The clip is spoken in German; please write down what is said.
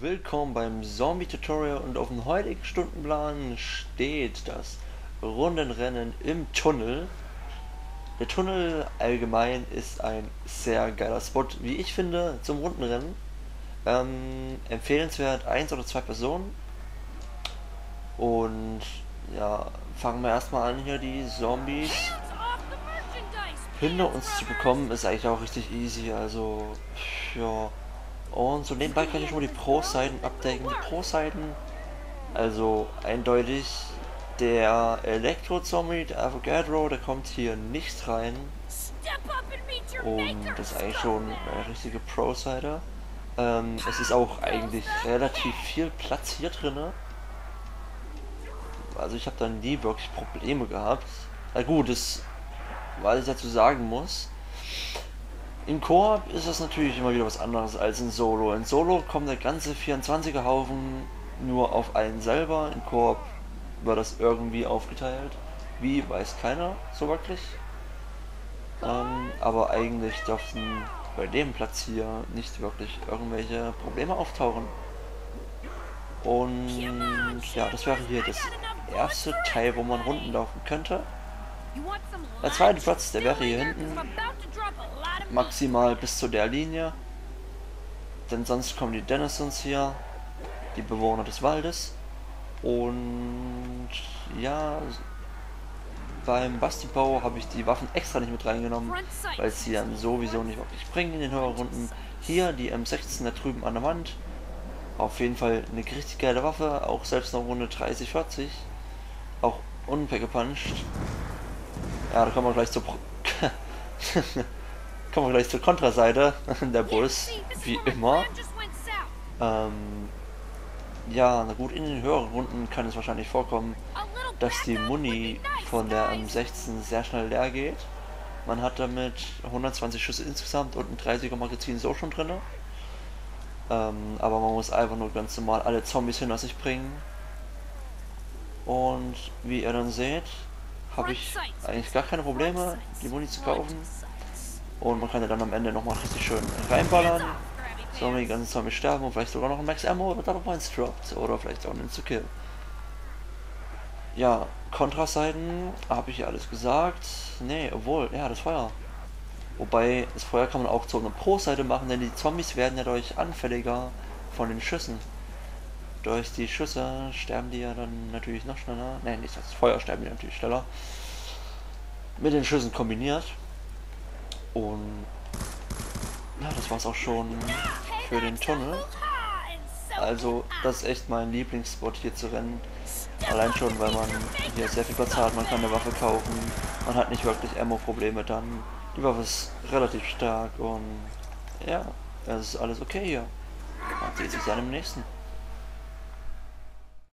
Willkommen beim Zombie-Tutorial und auf dem heutigen Stundenplan steht das Rundenrennen im Tunnel. Der Tunnel allgemein ist ein sehr geiler Spot, wie ich finde, zum Rundenrennen. Ähm, empfehlenswert eins oder zwei Personen. Und ja, fangen wir erstmal an hier die Zombies hinter uns zu bekommen, ist eigentlich auch richtig easy. Also, ja. Und so nebenbei kann ich schon mal die Pro-Seiten abdecken. Die Pro-Seiten, also eindeutig, der Elektro-Zombie, der Avogadro, der kommt hier nicht rein. Und das ist eigentlich schon eine richtige Pro-Seite. Ähm, es ist auch eigentlich relativ viel Platz hier drin. Also ich habe da nie wirklich Probleme gehabt. Na gut, das, was ich dazu sagen muss, im Koop ist das natürlich immer wieder was anderes als in Solo. In Solo kommt der ganze 24er Haufen nur auf einen selber. Im Koop wird das irgendwie aufgeteilt. Wie, weiß keiner so wirklich. Ähm, aber eigentlich dürften bei dem Platz hier nicht wirklich irgendwelche Probleme auftauchen. Und ja, das wäre hier das erste Teil, wo man Runden laufen könnte. Der zweite Platz, der wäre hier hinten. Maximal bis zu der Linie. Denn sonst kommen die Denizens hier. Die Bewohner des Waldes. Und ja, beim Bastibau habe ich die Waffen extra nicht mit reingenommen, weil sie dann sowieso nicht wirklich bringen in den höheren Runden. Hier die M16 da drüben an der Wand. Auf jeden Fall eine richtig geile Waffe, auch selbst noch Runde 30, 40. Auch unpackepunched. Ja, da kommen wir gleich zur Pro kommen wir gleich zur Kontraseite. Der Bus, wie immer. Ähm, ja, na gut, in den höheren Runden kann es wahrscheinlich vorkommen, dass die Muni von der M16 sehr schnell leer geht. Man hat damit 120 Schüsse insgesamt und ein 30er Magazin so schon drin. Ähm, aber man muss einfach nur ganz normal alle Zombies hinter sich bringen. Und wie ihr dann seht, habe ich eigentlich gar keine Probleme, die Muni zu kaufen. Und man kann ja dann am Ende nochmal richtig schön reinballern. So, die ganzen Zombies sterben und vielleicht sogar noch ein Max Ammo oder Double Points droppt. Oder vielleicht auch einen zu Kill. Ja, Kontraseiten habe ich ja alles gesagt. Nee, obwohl, ja, das Feuer. Wobei, das Feuer kann man auch zu einer Pro-Seite machen, denn die Zombies werden ja dadurch anfälliger von den Schüssen. Durch die Schüsse sterben die ja dann natürlich noch schneller. Nein, nicht das Feuer sterben die natürlich schneller. Mit den Schüssen kombiniert. Und ja, das war's auch schon für den Tunnel. Also, das ist echt mein Lieblingsspot hier zu rennen. Allein schon, weil man hier sehr viel Platz hat, man kann eine Waffe kaufen, man hat nicht wirklich Ammo-Probleme dann. Die Waffe ist relativ stark und ja, das ist alles okay hier. Man sieht sich dann im nächsten.